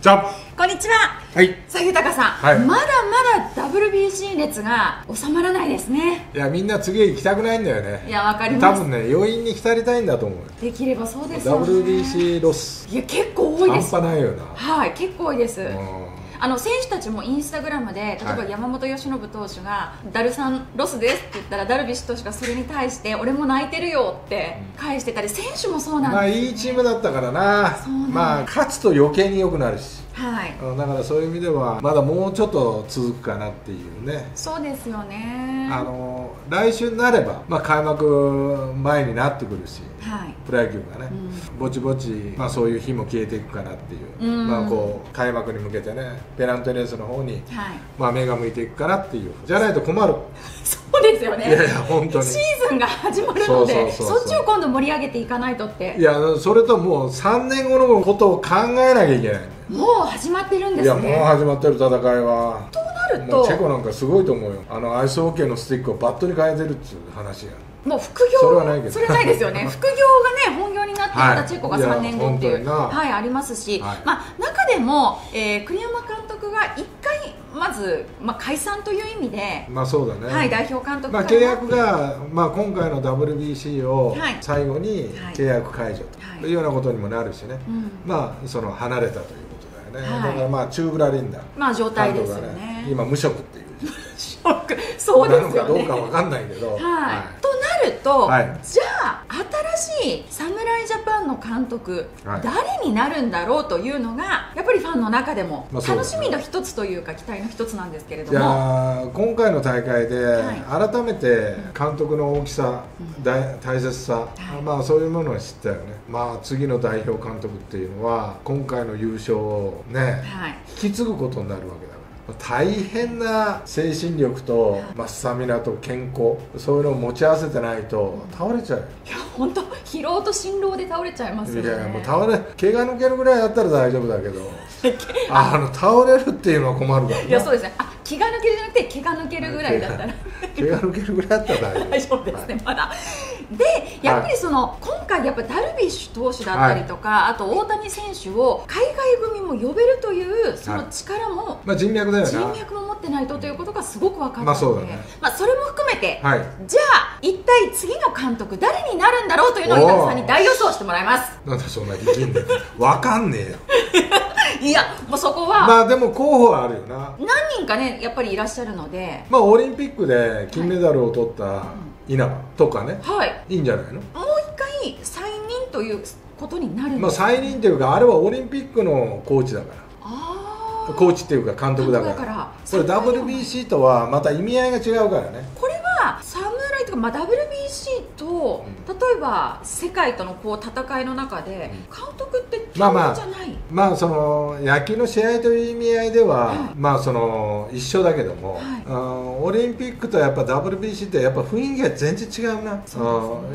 じゃこんにちは。はいさあ豊さん、はいまだまだ WBC 熱が収まらないですね。いやみんな次へ行きたくないんだよねいやわかります多分ね余韻に浸りたいんだと思うよできればそうですよね。WBC ロスいや結構多い半です。端ないよなはい、結構多いです。うんあの選手たちもインスタグラムで例えばはい山本由伸投手が、ダルさんロスですって言ったらダルビッシュ投手がそれに対して俺も泣いてるよって返してたり選手もそうなんまあです、いいチームだったからな。まあ勝つと余計に良くなるしはい。うんだからそういう意味ではまだもうちょっと続くかなっていうね。そうですよね。あの来週になれば、まあ、開幕前になってくるしはい。プロ野球がね、うん。ぼちぼち、まあ、そういう日も消えていくかなっていう、うん。まあ、こう開幕に向けてねペナントレースの方に、はい。まあ、目が向いていくかなっていう。じゃないと困る。そうですよね。いやいや本当に。シーズンが始まるのでそうそうそうそう。そっちを今度盛り上げていかないとって。いやそれともう3年後のことを考えなきゃいけないもう始まってるんでいやもうすね始まってる戦いは。となるもうチェとコなんかすごいと思うよ。あのアイスホッケーのスティックをバットに変えてるっていう話や。もう副業それはないけど。それないですよね。副業がね本業になっていたチェコがはい3年後っていう、いや本当にな。はい、ありますし、はい。まあ、中でも、えー栗山監督が1回まず、まあ、解散という意味で、まあそうだね、はい、代表監督まあ、契約が、まあ、今回の WBC をはい。最後にはい。契約解除はい。というようなことにもなるしね、うん。まあその離れたというよね、はい。だからまあチューブラリンダまあ、状態ですよ監督がね。今無職っていうショック。そうですよね。なのかどうかわかんないけど、はい。はとなると、はい。じゃあ新しい侍ジャパンの監督、はい。誰になるんだろうというのがやっぱりファンの中でも楽しみの一つというか期待の一つなんですけれどいやも、ー今回の大会では改めて監督の大きさ、大大切さ、い。まあ、そういうものを知ったよね、まあ、次の代表監督っていうのは今回の優勝をね、はい。引き継ぐことになるわけだ大変な精神力と、まあ、スタミナと健康そういうのを持ち合わせてないと倒れちゃうよ。いや本当疲労と辛労で倒れちゃいますよね。いやもう倒れ毛が抜けるぐらいだったら大丈夫だけどあ あの倒れるっていうのは困るから。ねいやそうですね。あ気が抜けるじゃなくて毛が抜けるぐらいだったら。毛が抜けるぐらいだったら大丈夫。大丈夫ですね、まだ。で、やっぱりその、今回、やっぱダルビッシュ投手だったりとか、あと大谷選手を海外組も呼べるという、その力も、まあ人脈だよな。人脈も持ってないとということがすごく分かったので、まあそうだね。まあそれも含めて、はい。じゃあ、一体次の監督、誰になるんだろうというのを、伊達さんに大予想してもらいます。なんでそんな力んで。んのわかんねえよ。いや、もうそこは、まあでも候補はあるよな。何人かね、やっぱりいらっしゃるので、まあオリンピックで金メダルを取った稲葉とかね。はい、いいんじゃないの？もう一回再任ということになるんですまあ再任っていうかあれはオリンピックのコーチだから。あー。コーチっていうか監督だから。監督だから。これ WBC とはまた意味合いが違うからね。これは侍とか、まあ、WBC と、うん。例えば世界とのこう戦いの中で監督ってまあまあじゃない、まあその野球の試合という意味合いでは、はい。まあその一緒だけども、はい。オリンピックとやっぱ WBC ってやっぱ雰囲気が全然違うな、ね。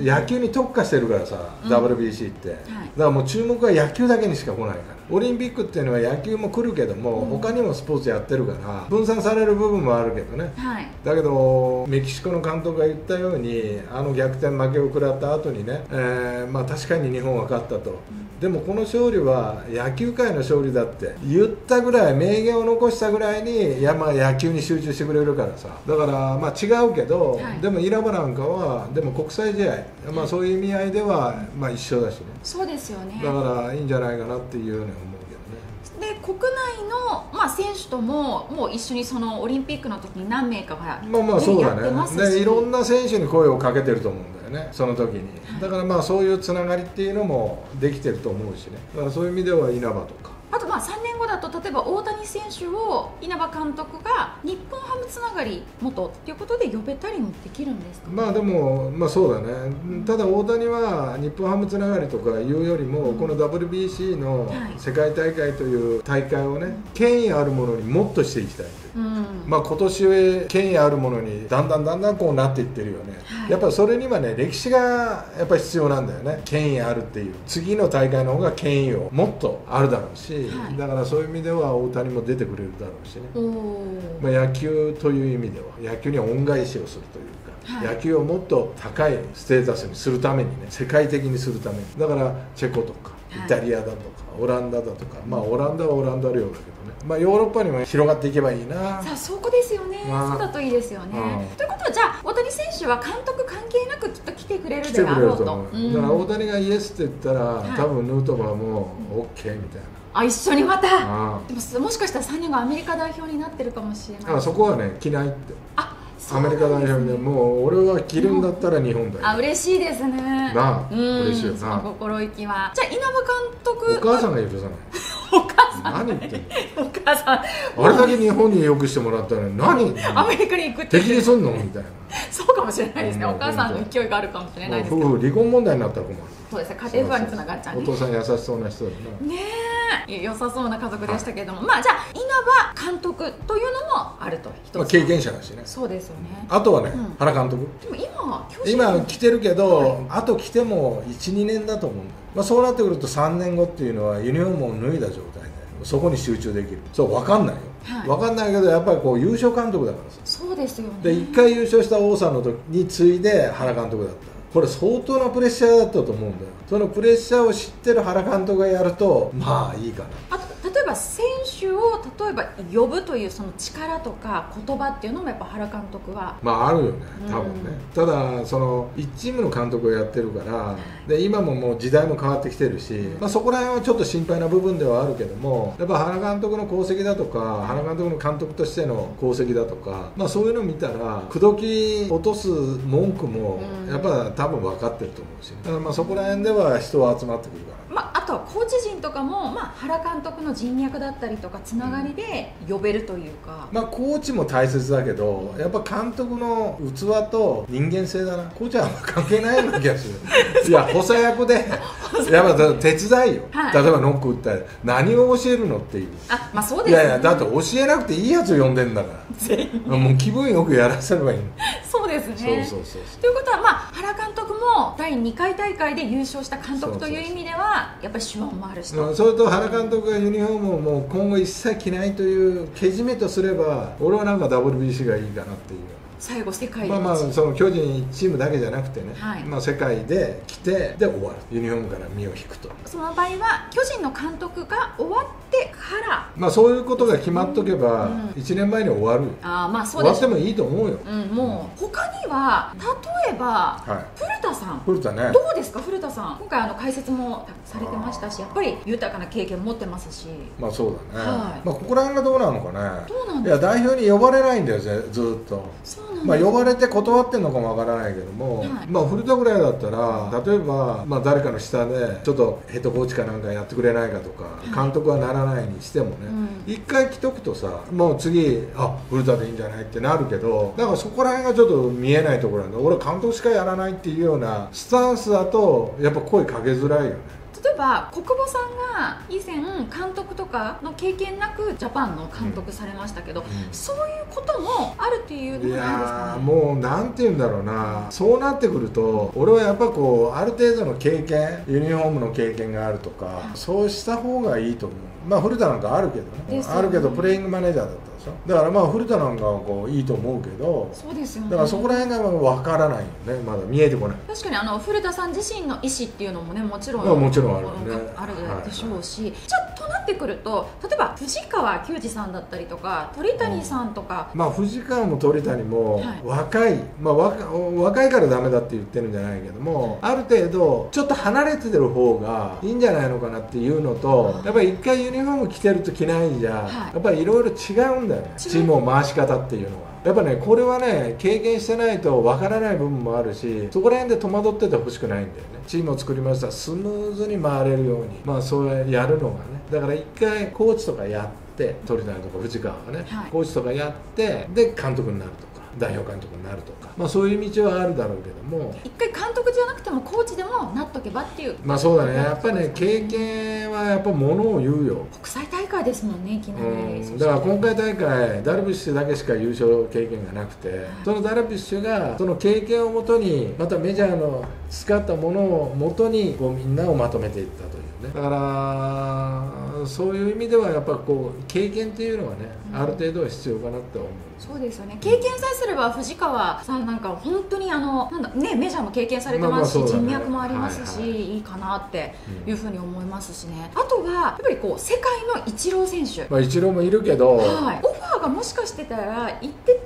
野球に特化してるからさ、うん。WBC って、だからもう注目は野球だけにしか来ないから。オリンピックっていうのは野球も来るけども、うん。他にもスポーツやってるから分散される部分もあるけどね。はい。だけどメキシコの監督が言ったようにあの逆転負けを食らった後にね、えーまあ、確かに日本は勝ったと、でもこの勝利は野球界の勝利だって言ったぐらい名言を残したぐらいにいやまあ野球に集中してくれるからさ。だからまあ違うけど、はい。でも稲葉なんかはでも国際試合、まあ、そういう意味合いではまあ一緒だしね。そうですよね。だからいいんじゃないかなっていうように思うで国内の、まあ、選手とももう一緒にそのオリンピックの時に何名かが、まあまあそうだね。でいろんな選手に声をかけてると思うんだよねその時に。はい。だからまあそういうつながりっていうのもできてると思うしね。だからそういう意味では稲葉とかあとまあ3年後だと例えば大谷選手を稲葉監督が日本ハムつながり元っていうことで呼べたりもできるんですか、まあでもまあそうだね。ただ大谷は日本ハムつながりとかいうよりもこの WBC のはい。世界大会という大会をね権威あるものにもっとしていきたいうん。まあ今年権威あるものにだんだんだんだんこうなっていってるよね、はい。やっぱりそれにはね歴史がやっぱり必要なんだよね。権威あるっていう。次の大会の方が権威をもっとあるだろうし、はい。だからそういう意味では大谷も出てくれるだろうしね、まあ、野球という意味では野球には恩返しをするというか、はい。野球をもっと高いステータスにするためにね世界的にするために。だからチェコとかイタリアだとかオランダだとかまあオランダはオランダ領だけどね。まあヨーロッパにも広がっていけばいいな。さあそこですよね、まあ。そうだといいですよね、うん。ということはじゃあ大谷選手は監督関係なくきっと来てくれるであろうと。ると思う、う。ん。だから大谷がイエスって言ったら、はい。多分ヌートバーも OK みたいあ一緒にまた。でももしかしたら3人がアメリカ代表になってるかもしれない。あそこはね着ないって。あそアメリカ代表でもう俺は着るんだったら日本だよあ嬉しいですね。なあうん。嬉しいよな。心意気は。じゃあ稲葉監お督母さんが許さないお母さん何言ってんの？お母さん。あれだけ日本によくしてもらったのに何？アメリカに行くって。敵にすんの？みたいな。そうかもしれないですね。うん。お母さんの勢いがあるかもしれないですけど。夫婦離婚問題になったら困る。そうですね。家庭不安につながっちゃうねお父さん優しそうな人だよな。ねえ。良さそうな家族でしたけども、まあじゃあ稲葉監督というのもあると。一つ、まあ、経験者だしね。そうですよね。あとはね、うん。原監督。でも今今来てるけど、はい。あと来ても12年だと思うんだよ、まあ、そうなってくると3年後っていうのはユニフォームを脱いだ状態でそこに集中できる。そう分かんないよ、はい。分かんないけどやっぱりこう優勝監督だからさ。そうですよね。で1回優勝した王さんの時に次いで原監督だった。これ相当なプレッシャーだったと思うんだよ。そのプレッシャーを知ってる原監督がやるとまあいいかなえば選手を例えば呼ぶというその力とか言葉っていうのもやっぱ原監督はまああるよね多分ね、うんただその1チームの監督をやってるからで今ももう時代も変わってきてるし、まあ、そこら辺はちょっと心配な部分ではあるけどもやっぱ原監督の功績だとか原監督の監督としての功績だとか、まあ、そういうのを見たら口説き落とす文句もうん。やっぱ多分分かってると思うしだからまあそこら辺では人は集まってくるから。まあ、あとはコーチ陣とかも、まあ、原監督の人脈だったりとかつながりで呼べるというか、まあ、コーチも大切だけどやっぱ監督の器と人間性だな。コーチはあんま関係ないような気がする。いや補佐役で。やっぱ手伝いよ、はい。例えばノック打ったり何を教えるのっていう。あまあそうですね。やいやだって教えなくていいやつ呼んでんだか全員。らもう気分よくやらせればいいですね。そうそうそうそう。ということは、まあ、原監督も第2回大会で優勝した監督という意味ではやっぱり手腕もあるしと。うんそれと原監督がユニフォームをもう今後一切着ないというけじめとすれば俺はなんか WBC がいいかなっていう最後世界一、まあまあその巨人チームだけじゃなくてね、はい。まあ、世界で来てで終わる。ユニフォームから身を引くと、その場合は巨人の監督が終わってからまあ、そういうことが決まっとけば、うん。1年前に終わる。よあーまあそ終わうです。ってもいいと思うよ、うん、もう他には例えばは古田さん。い、古田ね。どうですか古田さん。今回あの解説もされてましたしやっぱり豊かな経験持ってますし。まあそうだね、はい。まあここら辺がどうなのかね。どうなんですか？いや代表に呼ばれないんだよぜずーっと。そうなんまあ、呼ばれて断ってんのかもわからないけども、はい。まあ、古田ぐらいだったら例えば、まあ、誰かの下でちょっとヘッドコーチかなんかやってくれないかとか監督はならないにしてもね、うん。一回来とくとさもう次あ古田でいいんじゃないってなるけどだからそこら辺がちょっと見えないところなんで俺監督しかやらないっていうようなスタンスだとやっぱ声かけづらいよね。例えば国母さんが以前監督とかの経験なくジャパンの監督されましたけど、ん。そういうこともあるっていうのいはないですやかね？ーもうなんて言うんだろうな。そうなってくると俺はやっぱこうある程度の経験ユニフォームの経験があるとかそうした方がいいと思う。まあ古田なんかあるけどね。ね。あるけどプレイングマネージャーだったでしょだからまあ古田なんかはこういいと思うけどそうですよね。だからそこら辺が分からないよね。まだ見えてこない。確かにあの古田さん自身の意思っていうのもねもちろんまあもちろんあるよね。あるでしょうし、じゃあとなってくると例えば藤川球児さんだったりとか鳥谷さんとか、まあ藤川も鳥谷もはい。若い、まあ、若若いからダメだって言ってるんじゃないけどもある程度ちょっと離れてる方がいいんじゃないのかなっていうのとやっぱり一回ユニフォーム着てると着ないじゃ、はい。やっぱりいろいろ違うんだよね。チームを回し方っていうのは。やっぱねこれはね経験してないとわからない部分もあるしそこら辺で戸惑っててほしくないんだよね。チームを作りました。スムーズに回れるように。まあそうやるのがね。だから一回コーチとかやって鳥谷とか藤川がね、はい。コーチとかやってで監督になると。か代表監督になるとか。まあそういう道はあるだろうけども。一回監督じゃなくてもコーチでもなっとけばっていう。まあそうだね。やっぱりね経験はやっぱものを言うよ。国際大会会ですもんねいきなり、うん、だから今回大会ダルビッシュだけしか優勝経験がなくてそのダルビッシュがその経験をもとにまたメジャーの使ったものをもとにこうみんなをまとめていったというね。だからそういう意味ではやっぱこう経験っていうのはね、うん、ある程度は必要かなって思う。そうですよね。経験さえすれば藤川さんなんか本当にあのなんだ、ね、メジャーも経験されてますし、まあまあね、人脈もありますし、はいはい、い。いかなっていうふうに思いますしね、うん、あとはやっぱりこう世界のイチロー選手、まあ、イチローもいるけど、はい、オファーがもしかしてたら行ってて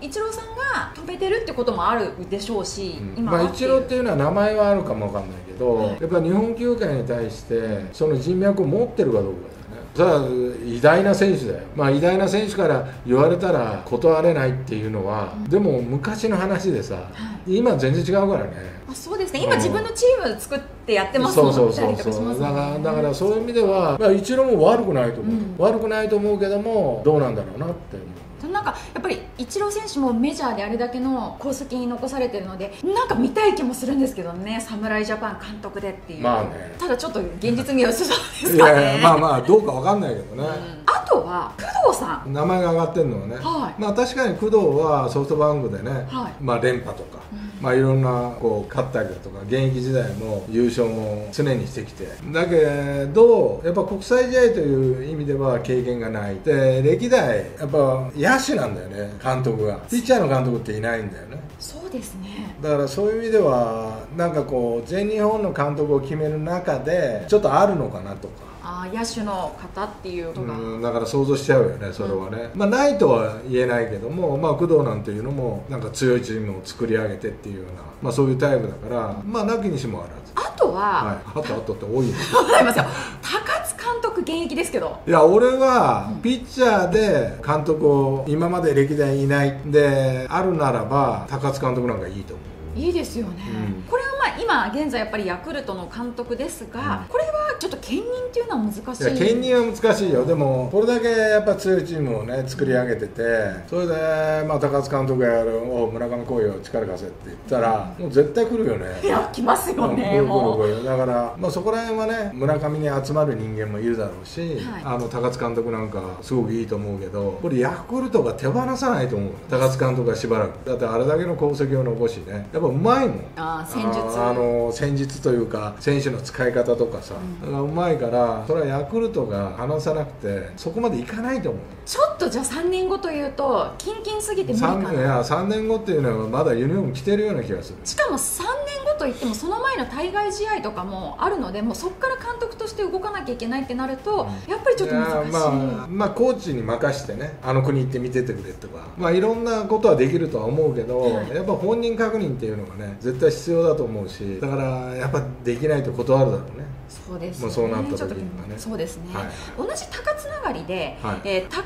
イチローさんが止めてるってこともあるでしょうし、うん、まあ、イチローっていうのは名前はあるかもわかんないけど、はい、やっぱ日本球界に対してその人脈を持ってるかどうかそれは偉大な選手だよ、まあ、偉大な選手から言われたら断れないっていうのは、でも昔の話でさ、はい、今全然違うからね。あそうですね。今自分のチーム作ってやってますもん。そうそうそうそう、だからだからそういう意味では、まあ、一郎も悪くないと思う、うん、悪くないと思うけどもどうなんだろうなって思うなんかやっぱりイチロー選手もメジャーであれだけの功績に残されてるのでなんか見たい気もするんですけどね侍ジャパン監督でっていう、まあね、ただちょっと現実味薄そうですかね。いやまあまあどうかわかんないけどね、うん、あとは工藤さん。名前が上がってるのはね、はい、まあ確かに工藤はソフトバンクでね、はい、まあ連覇とか、うん。まあ、いろんなこう勝ったりだとか現役時代も優勝も常にしてきて。だけどやっぱ国際試合という意味では経験がない。で歴代やっぱ野手なんだよね監督が。ピッチャーの監督っていないんだよね。そうですね。だからそういう意味ではなんかこう全日本の監督を決める中でちょっとあるのかなとか。あ野手の方っていうことが。うんだから想像しちゃうよねそれはね、うん、まあないとは言えないけどもまあ工藤なんていうのもなんか強いチームを作り上げてっていうようなまあそういうタイプだからまあなきにしもあらず。あとは、はい、あとあとって多いございますよ。高津監督現役ですけど。いや俺はピッチャーで監督を今まで歴代いない。であるならば高津監督なんかいいと思う。いいですよね、うん、これはまあ今現在やっぱりヤクルトの監督ですが、うん、これはちょっと兼任っていうのは難しい。い兼任は難しいよ。でもこれだけやっぱ強いチームをね作り上げててそれで、まあ、高津監督がやる「お村上来いよ力貸せ」って言ったら、もう絶対来るよね。いや来ますよね、うん、もう。だから、まあ、そこら辺はね村上に集まる人間もいるだろうし、はい、あの高津監督なんかすごくいいと思うけどこれヤクルトが手放さないと思う高津監督がしばらく。だってあれだけの功績を残しね。やっぱうまいもん。あ戦術。あの戦術というか選手の使い方とかさ、うん、うまいからそれはヤクルトが離さなくてそこまでいかないと思う。ちょっとじゃあ3年後というとキンキンすぎて無理かな。いや3年後っていうのはまだユニフォーム着てるような気がする。しかも3年後といってもその前の対外試合とかもあるのでもうそこから監督として動かなきゃいけないってなると、うん、やっぱりちょっと難しい。まあ、まあ、コーチに任してね。あの国行って見ててくれとか、まあ、いろんなことはできるとは思うけど、はい、やっぱ本人確認っていうのがね絶対必要だと思うし。だからやっぱできないと断るだろうねそうです、ね、まあ、そうなった時にはね。そうですね、はい、同じ高つながりで、はい、えー、高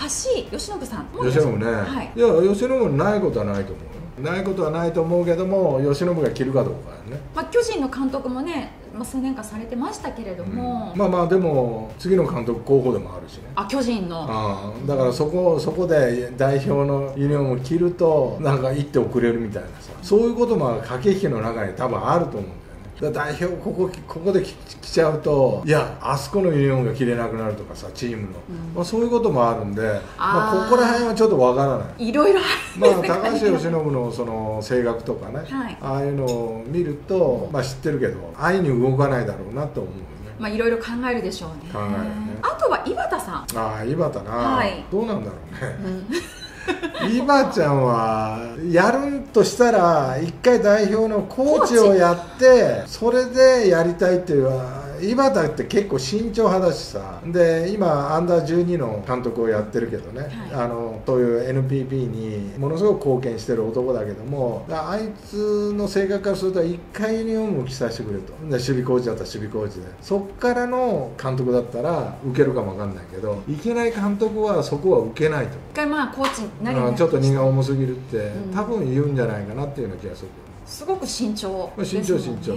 橋由伸さん由伸ね、はい、いや由伸ないことはないと思うないことはないと思うけども由伸が切るかどうかね、まあ、巨人の監督もね、まあ、数年間されてましたけれども、うん、まあまあでも次の監督候補でもあるしね。あ巨人の。あだからそこそこで代表のユニフォームを着るとなんか行って遅れるみたいなさ。そういうことも駆け引きの中に多分あると思うん代表ここここで来ちゃうといやあそこのユニフォームが着れなくなるとかさチームの、うん、まあ、そういうこともあるんでまあ、ここら辺はちょっとわからないいろいろまあ高橋由伸のその性格とかね、はい、ああいうのを見ると、まあ、知ってるけど愛に動かないだろうなと思うまあ、いろいろ考えるでしょうね。考えるね。あとは井端さん。ああ、井端な。はい。どうなんだろうね。うん今ちゃんはやるとしたら一回代表のコーチをやってそれでやりたいっていう井端って結構慎重派だしさ。で今アンダー12の監督をやってるけどね、はい、あのそういう NPP にものすごく貢献してる男だけどもあいつの性格からすると1回ユニフォームを着させてくれと。で守備コーチだったら守備コーチで。そっからの監督だったら受けるかも分かんないけどいけない監督はそこは受けないと。一回まあコーチになりちょっと荷が重すぎるって、多分言うんじゃないかなっていうような気がするすごく慎重、ね、慎重慎重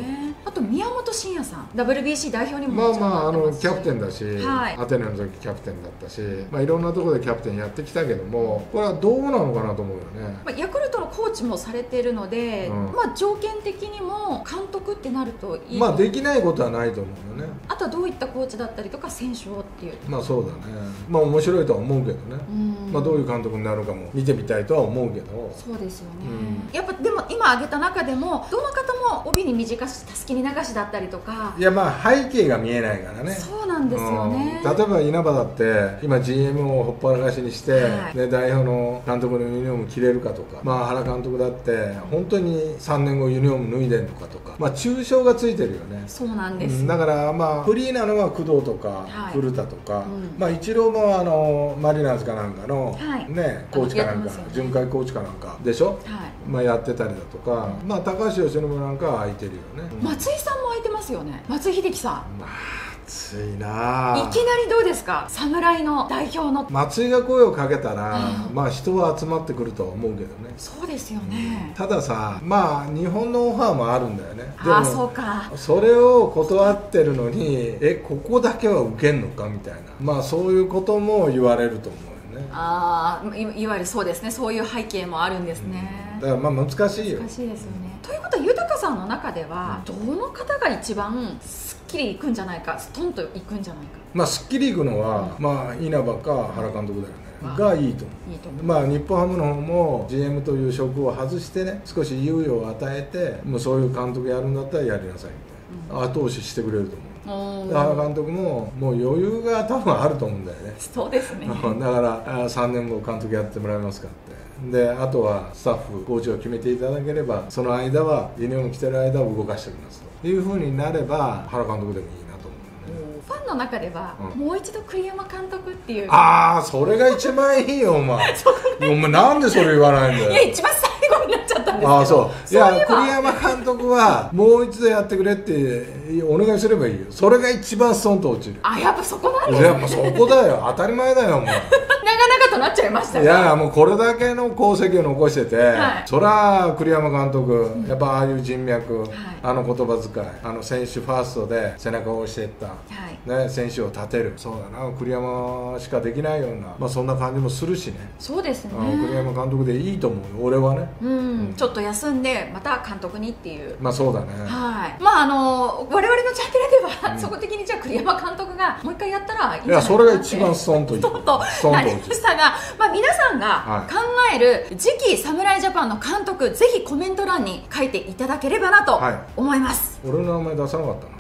あと宮本慎也さん。WBC 代表にもまあまああのキャプテンだし、はい。アテネの時キャプテンだったし、まあ、いろんなところでキャプテンやってきたけどもこれはどうなのかなと思うよね。まあ、ヤクルトのコーチもされているので、うん。まあ、条件的にも監督ってなるといい。まあできないことはないと思うよね。あとはどういったコーチだったりとか選手をっていう、まあそうだね。まあ面白いとは思うけどね、うん。まあ、どういう監督になるかも見てみたいとは思うけど。そうですよね、うん。やっぱでも今挙げた中でもどの方も帯に短したすきに流しだったりとか。いやまあ背景が見えないからね。そうなんですよね、うん。例えば稲葉だって今 GM をほっぱらかしにして、はい。ね、代表の監督のユニフォーム着れるかとか、まあ、原監督だって本当に3年後ユニフォーム脱いでんのかとか、まあ、抽象がついてるよね。そうなんです、うん。だからまあフリーなのは工藤とかはい。古田とか、うん。まあ、イチローもあのマリナーズかなんかの、はい。ね、コーチかなんか、ね。巡回コーチかなんかでしょ、はい。まあ、やってたりだとか、まあ、高橋由伸なんかは空いてるよね、松井さんも空いてますよね？松井秀喜さん。まあ暑いなあ。いきなりどうですか？侍の代表の。松井が声をかけたら、うん。まあ人は集まってくるとは思うけどね。そうですよね、たださまあ日本のオファーもあるんだよね。でああそうか。それを断ってるのにえここだけは受けんのかみたいな。まあそういうことも言われると思うよね。ああいいわゆるそうですね。そういう背景もあるんですね、だからまあ難しいよ。難しいですよねということは豊さんの中ではどの方が一番すっきりいくんじゃないかストンといくんじゃないか。まあすっきりいくのは、まあ稲葉か原監督だよね。あがいいと。思ういいと思う。まあ、日本ハムの方も GM という職を外してね少し猶予を与えてもうそういう監督やるんだったらやりなさいみたいな、後押ししてくれると思う。原ー。監督ももう余裕が多分あると思うんだよね。そうですね。だからあ3年後監督やってもらえますかであとはスタッフコーチを決めていただければその間はユニフォーム着てる間は動かしておきますと。いうふうになれば原監督でもいいなと思うね。ファンの中では、うん。もう一度栗山監督っていう。ああそれが一番いいよお前。お前なんでそれ言わないんだよ。いや一番最後になっちゃったんですけどああそう。いや栗山監督はもう一度やってくれってお願いすればいいよ。それが一番ストンと落ちる。あやっぱそこなんですね。やっぱそこだよ。当たり前だよお前。長々となっちゃいましたいがやもうこれだけの功績を残してて、はい。そら栗山監督、やっぱああいう人脈、はい。あの言葉遣いあの選手ファーストで背中を押していった、はい。ね、選手を立てる。そうだな栗山しかできないような、まあ、そんな感じもするしね、そうですね。栗山監督でいいと思うよ。俺はねうん、ちょっと休んでまた監督にっていう。まあそうだね、はい、まああの我々のチャンネルでは、そこ的にじゃあ栗山監督がもう一回やったらいいんじゃないかなそれが一番ストンといいストンとなりましたが、まあ、皆さんがはい考える次期侍ジャパンの監督、ぜひコメント欄に書いていただければなとはい。思います。俺の名前出さなかったな